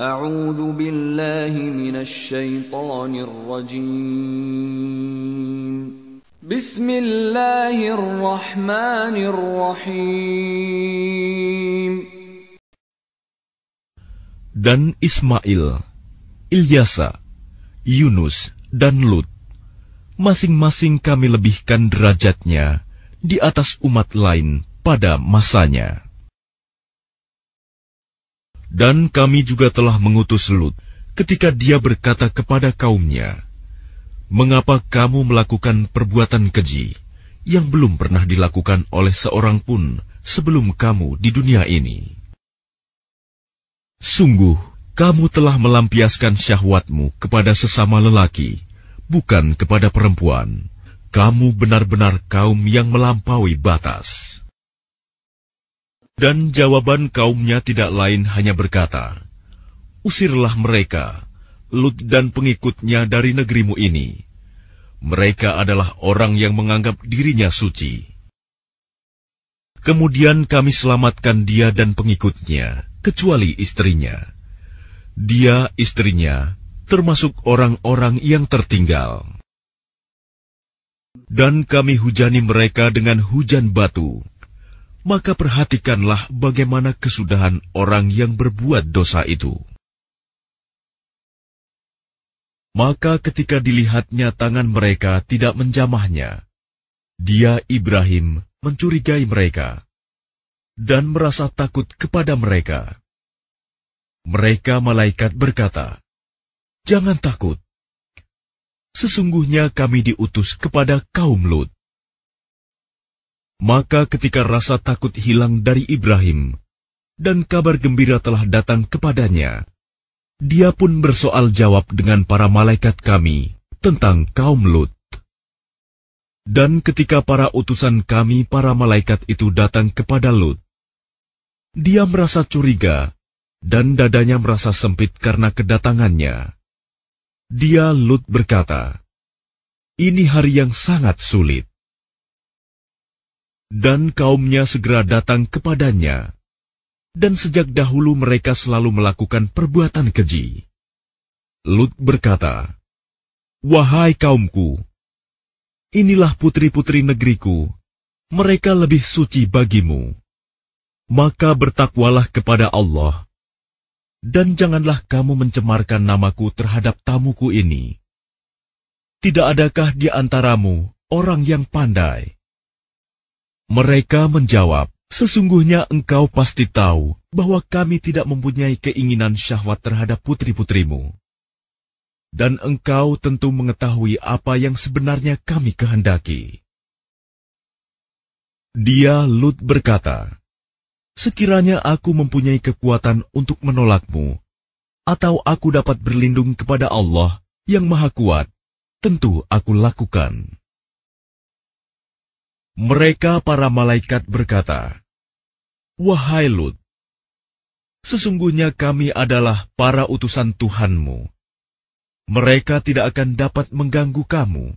أعوذ بالله من الشيطان الرجيم بسم الله الرحمن الرحيم Dan Ismail, Ilyasa, Yunus, dan Lut, masing-masing kami lebihkan derajatnya di atas umat lain pada masanya. Dan kami juga telah mengutus Lut ketika dia berkata kepada kaumnya, Mengapa kamu melakukan perbuatan keji yang belum pernah dilakukan oleh seorang pun sebelum kamu di dunia ini? Sungguh, kamu telah melampiaskan syahwatmu kepada sesama lelaki, bukan kepada perempuan. Kamu benar-benar kaum yang melampaui batas. Dan jawaban kaumnya tidak lain hanya berkata, Usirlah mereka, Lut dan pengikutnya dari negerimu ini. Mereka adalah orang yang menganggap dirinya suci. Kemudian kami selamatkan dia dan pengikutnya, kecuali istrinya. Dia, istrinya, termasuk orang-orang yang tertinggal. Dan kami hujani mereka dengan hujan batu. Maka perhatikanlah bagaimana kesudahan orang yang berbuat dosa itu. Maka ketika dilihatnya tangan mereka tidak menjamahnya, dia Ibrahim mencurigai mereka dan merasa takut kepada mereka. Mereka malaikat berkata, "Jangan takut, sesungguhnya kami diutus kepada kaum Lut." Maka ketika rasa takut hilang dari Ibrahim dan kabar gembira telah datang kepadanya, dia pun bersoal jawab dengan para malaikat kami tentang kaum Lut. Dan ketika para utusan kami, para malaikat itu datang kepada Lut, dia merasa curiga dan dadanya merasa sempit karena kedatangannya. Dia Lut berkata, "Ini hari yang sangat sulit." Dan kaumnya segera datang kepadanya dan sejak dahulu mereka selalu melakukan perbuatan keji. Lut berkata, Wahai kaumku, inilah putri-putri negeriku, mereka lebih suci bagimu. Maka bertakwalah kepada Allah, dan janganlah kamu mencemarkan namaku terhadap tamuku ini. Tidak adakah di antaramu orang yang pandai? Mereka menjawab, Sesungguhnya engkau pasti tahu bahwa kami tidak mempunyai keinginan syahwat terhadap putri-putrimu. Dan engkau tentu mengetahui apa yang sebenarnya kami kehendaki. Dia Lut berkata, Sekiranya aku mempunyai kekuatan untuk menolakmu, atau aku dapat berlindung kepada Allah yang Maha Kuat, tentu aku lakukan. Mereka para malaikat berkata, Wahai Lut, sesungguhnya kami adalah para utusan Tuhanmu. Mereka tidak akan dapat mengganggu kamu.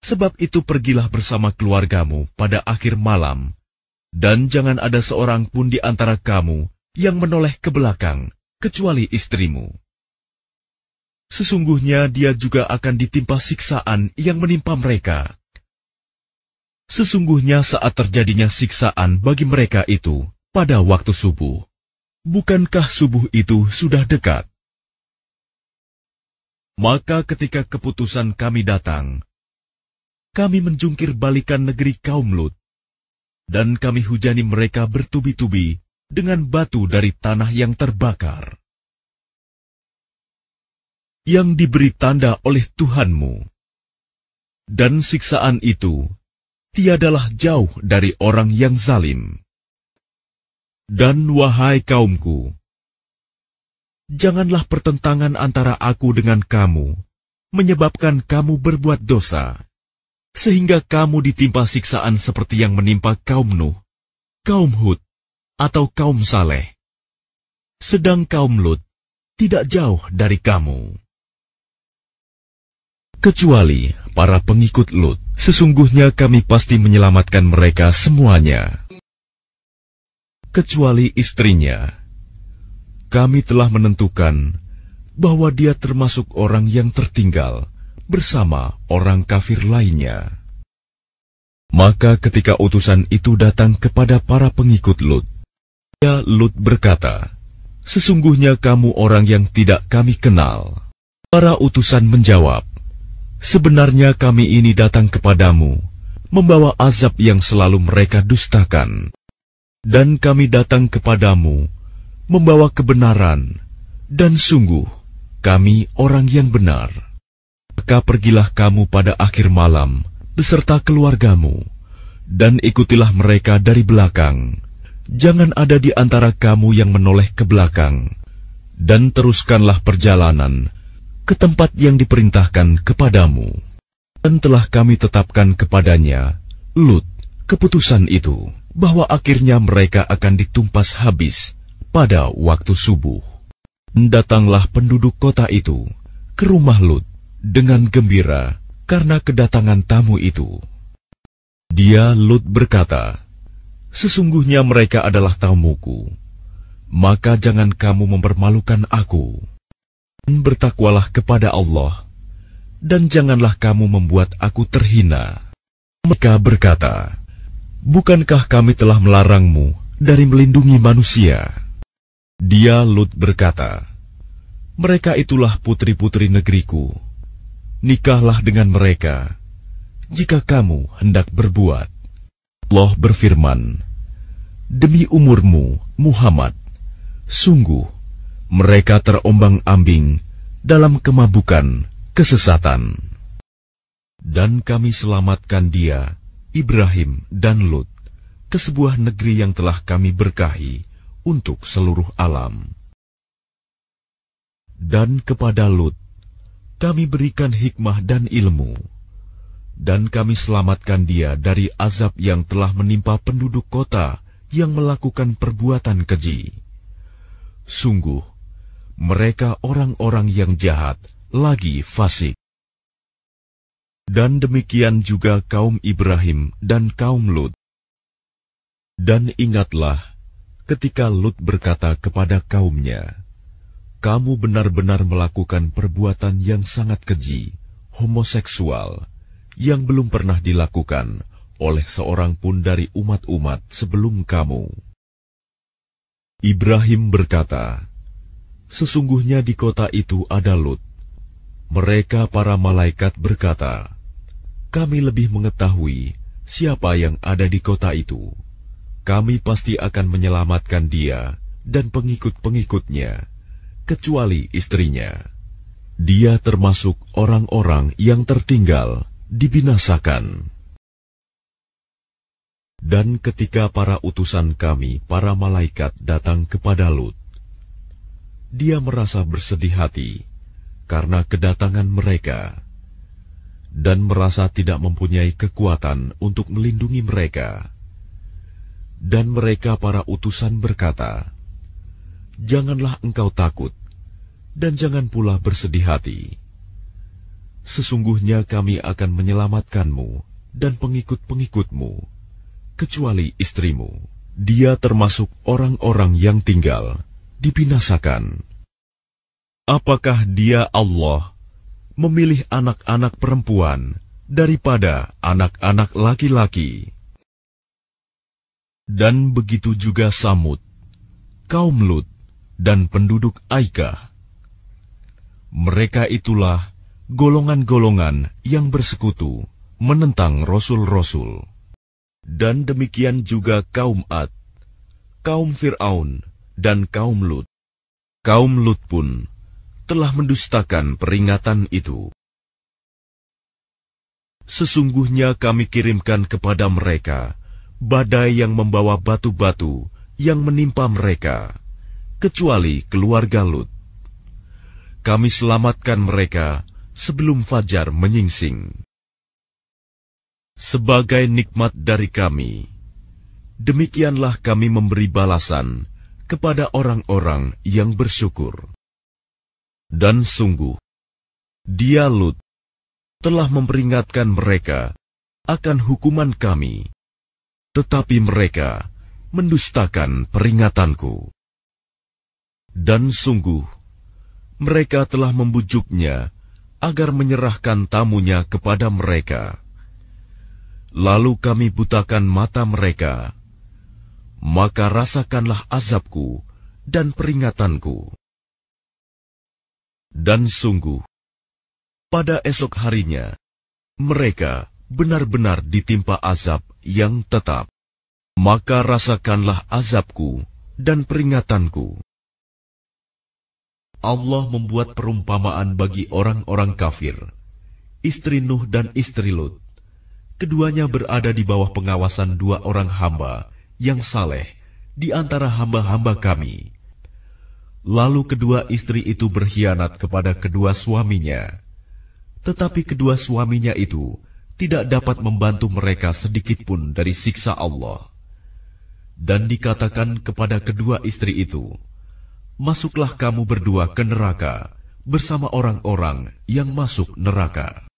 Sebab itu pergilah bersama keluargamu pada akhir malam, dan jangan ada seorang pun di antara kamu yang menoleh ke belakang, kecuali istrimu. Sesungguhnya dia juga akan ditimpa siksaan yang menimpa mereka. Sesungguhnya saat terjadinya siksaan bagi mereka itu pada waktu subuh, bukankah subuh itu sudah dekat? Maka ketika keputusan kami datang, kami menjungkir balikan negeri kaum Lut, dan kami hujani mereka bertubi-tubi dengan batu dari tanah yang terbakar. Yang diberi tanda oleh Tuhanmu. Dan siksaan itu tiadalah jauh dari orang yang zalim. Dan wahai kaumku, janganlah pertentangan antara aku dengan kamu menyebabkan kamu berbuat dosa, sehingga kamu ditimpa siksaan seperti yang menimpa kaum Nuh, kaum Hud, atau kaum Saleh. Sedang kaum Lut tidak jauh dari kamu. Kecuali para pengikut Lut, sesungguhnya kami pasti menyelamatkan mereka semuanya. Kecuali istrinya. kami telah menentukan bahwa dia termasuk orang yang tertinggal bersama orang kafir lainnya. Maka ketika utusan itu datang kepada para pengikut Lut, ya Lut berkata, Sesungguhnya kamu orang yang tidak kami kenal. Para utusan menjawab, Sebenarnya kami ini datang kepadamu, membawa azab yang selalu mereka dustakan. Dan kami datang kepadamu, membawa kebenaran, dan sungguh, kami orang yang benar. Maka pergilah kamu pada akhir malam, beserta keluargamu, dan ikutilah mereka dari belakang. Jangan ada di antara kamu yang menoleh ke belakang, dan teruskanlah perjalanan ke tempat yang diperintahkan kepadamu. Dan telah kami tetapkan kepadanya, Lut, keputusan itu, bahwa akhirnya mereka akan ditumpas habis pada waktu subuh. Datanglah penduduk kota itu ke rumah Lut dengan gembira karena kedatangan tamu itu. Dia Lut berkata, Sesungguhnya mereka adalah tamuku, maka jangan kamu mempermalukan aku. Bertakwalah kepada Allah, dan janganlah kamu membuat aku terhina. Mereka berkata, Bukankah kami telah melarangmu dari melindungi manusia? Dia Lut berkata, Mereka itulah putri-putri negeriku nikahlah dengan mereka jika kamu hendak berbuat. Allah berfirman, Demi umurmu, Muhammad, sungguh mereka terombang-ambing dalam kemabukan kesesatan. Dan kami selamatkan dia, Ibrahim dan Lut, ke sebuah negeri yang telah kami berkahi untuk seluruh alam. Dan kepada Lut, kami berikan hikmah dan ilmu, dan kami selamatkan dia dari azab yang telah menimpa penduduk kota yang melakukan perbuatan keji. Sungguh, mereka orang-orang yang jahat, lagi fasik. Dan demikian juga kaum Ibrahim dan kaum Lut. Dan ingatlah ketika Lut berkata kepada kaumnya, kamu benar-benar melakukan perbuatan yang sangat keji, homoseksual, yang belum pernah dilakukan oleh seorang pun dari umat-umat sebelum kamu. Ibrahim berkata, Sesungguhnya di kota itu ada Lut. Mereka para malaikat berkata, Kami lebih mengetahui siapa yang ada di kota itu. Kami pasti akan menyelamatkan dia dan pengikut-pengikutnya kecuali istrinya. Dia termasuk orang-orang yang tertinggal, dibinasakan. Dan ketika para utusan kami, para malaikat datang kepada Lut, dia merasa bersedih hati karena kedatangan mereka, dan merasa tidak mempunyai kekuatan untuk melindungi mereka. Dan mereka para utusan berkata, Janganlah engkau takut, dan jangan pula bersedih hati. Sesungguhnya kami akan menyelamatkanmu dan pengikut-pengikutmu, kecuali istrimu. Dia termasuk orang-orang yang tinggal, dibinasakan. Apakah dia Allah memilih anak-anak perempuan daripada anak-anak laki-laki? Dan begitu juga Samud, kaum Lut, dan penduduk Aikah mereka itulah golongan-golongan yang bersekutu menentang rasul-rasul. Dan demikian juga kaum Ad, kaum Fir'aun, dan kaum Lut. Kaum Lut pun telah mendustakan peringatan itu. Sesungguhnya kami kirimkan kepada mereka badai yang membawa batu-batu yang menimpa mereka, kecuali keluarga Lut kami selamatkan mereka sebelum fajar menyingsing. Sebagai nikmat dari kami, demikianlah kami memberi balasan kepada orang-orang yang bersyukur. Dan sungguh, dia Lut telah memperingatkan mereka akan hukuman kami, tetapi mereka mendustakan peringatanku. Dan sungguh, mereka telah membujuknya agar menyerahkan tamunya kepada mereka. Lalu kami butakan mata mereka, maka rasakanlah azabku dan peringatanku. Dan sungguh, pada esok harinya, mereka benar-benar ditimpa azab yang tetap. Maka rasakanlah azabku dan peringatanku. Allah membuat perumpamaan bagi orang-orang kafir, istri Nuh dan istri Lut. Keduanya berada di bawah pengawasan dua orang hamba yang saleh di antara hamba-hamba kami. Lalu kedua istri itu berkhianat kepada kedua suaminya, tetapi kedua suaminya itu tidak dapat membantu mereka sedikitpun dari siksa Allah. Dan dikatakan kepada kedua istri itu, masuklah kamu berdua ke neraka bersama orang-orang yang masuk neraka.